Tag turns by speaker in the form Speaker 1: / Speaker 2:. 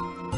Speaker 1: you